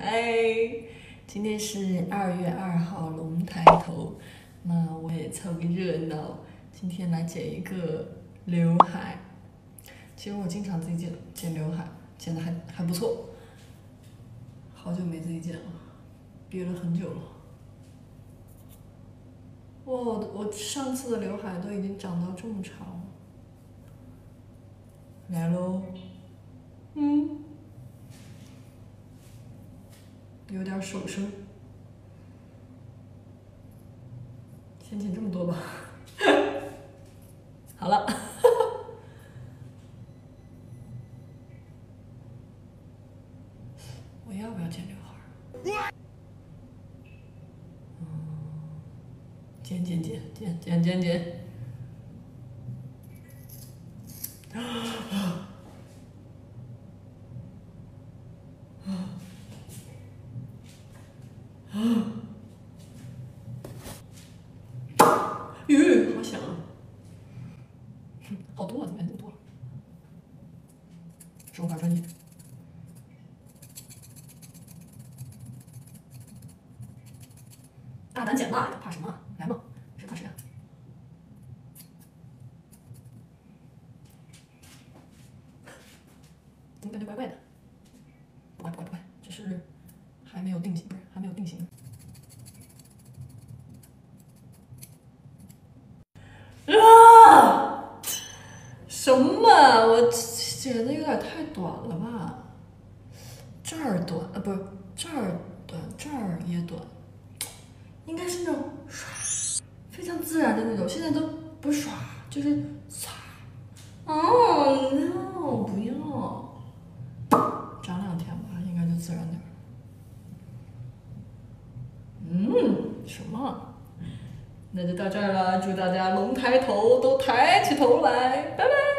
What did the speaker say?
嗨，今天是二月二号龙抬头，那我也凑个热闹，今天来剪一个刘海。其实我经常自己剪剪刘海，剪的还还不错。好久没自己剪了，憋了很久了。哇，我上次的刘海都已经长到这么长了。来喽，有点手生，先剪这么多吧。好了，我要不要剪刘海？嗯，剪剪剪剪剪剪剪。哟，好响啊！好多啊，怎么这么多？手法专业，大胆剪吧，怕什么？来嘛，谁怕谁啊？怎么感觉怪怪的？不怪不怪不怪，只是还没有定型，还没有定型。啊什么？我剪的有点太短了吧？这儿短啊，不是这儿短，这儿也短，应该是那种唰，非常自然的那种。现在都不唰，就是唰。哦，no，不要，长两天吧，应该就自然点。嗯，什么？那就到这儿了，祝大家龙抬头，都抬起头来，拜拜。